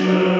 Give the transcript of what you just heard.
Amen.